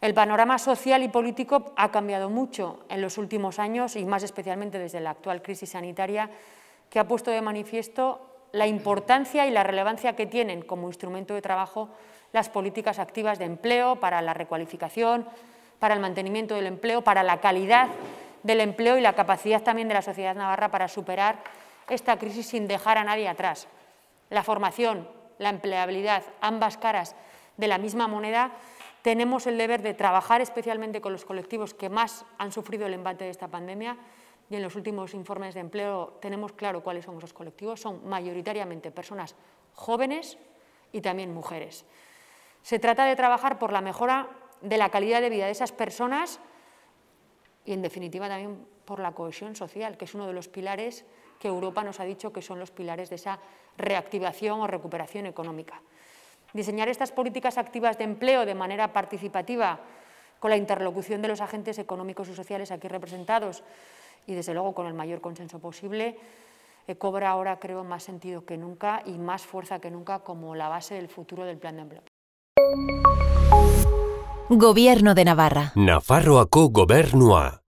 El panorama social y político ha cambiado mucho en los últimos años y más especialmente desde la actual crisis sanitaria que ha puesto de manifiesto la importancia y la relevancia que tienen como instrumento de trabajo las políticas activas de empleo para la recualificación, para el mantenimiento del empleo, para la calidad del empleo y la capacidad también de la sociedad navarra para superar esta crisis sin dejar a nadie atrás. La formación, la empleabilidad, ambas caras de la misma moneda, tenemos el deber de trabajar especialmente con los colectivos que más han sufrido el embate de esta pandemia y en los últimos informes de empleo tenemos claro cuáles son esos colectivos. Son mayoritariamente personas jóvenes y también mujeres. Se trata de trabajar por la mejora de la calidad de vida de esas personas y, en definitiva, también por la cohesión social, que es uno de los pilares que Europa nos ha dicho que son los pilares de esa reactivación o recuperación económica. Diseñar estas políticas activas de empleo de manera participativa con la interlocución de los agentes económicos y sociales aquí representados y, desde luego, con el mayor consenso posible, eh, cobra ahora, creo, más sentido que nunca y más fuerza que nunca como la base del futuro del plan de empleo. Gobierno de Navarra. Nafarroako gobernua.